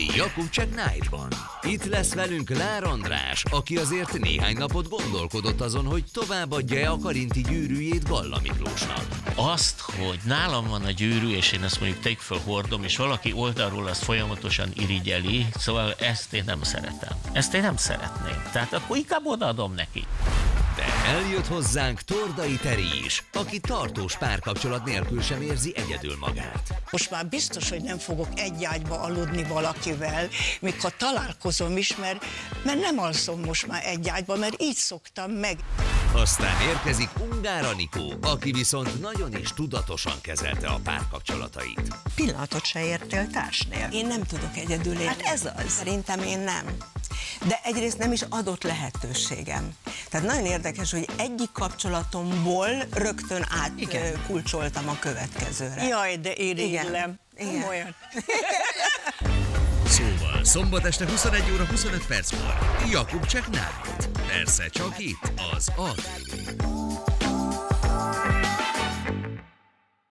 szombati Jakubcsek Night-ban. Itt lesz velünk Lár András, aki azért néhány napot gondolkodott azon, hogy továbbadja-e a karinti gyűrűjét Galla Miklósnak. Azt, hogy nálam van a gyűrű, és én ezt mondjuk take föl hordom, és valaki oldalról azt folyamatosan irigyeli, szóval ezt én nem szeretem. Ezt én nem szeretném. Tehát akkor inkább odaadom neki. De eljött hozzánk Tordai Teri is, aki tartós párkapcsolat nélkül sem érzi egyedül magát. Most már biztos, hogy nem fogok egy ágyba aludni valakivel, még ha találkozom is, mert, mert nem alszom most már egy ágyba, mert így szoktam meg. Aztán érkezik Ungár Anikó, aki viszont nagyon is tudatosan kezelte a párkapcsolatait. Pillanatot se értél társnél. Én nem tudok egyedül élni. Hát ez az. Szerintem én nem. De egyrészt nem is adott lehetőségem. Tehát nagyon érdekes, hogy egyik kapcsolatomból rögtön átkulcsoltam a következőre. Jaj, de irigylem. Igen. Olyan. Szóval szombat este 21 óra 25 perckor Jakub Csek Night. Persze csak itt az ATV-n.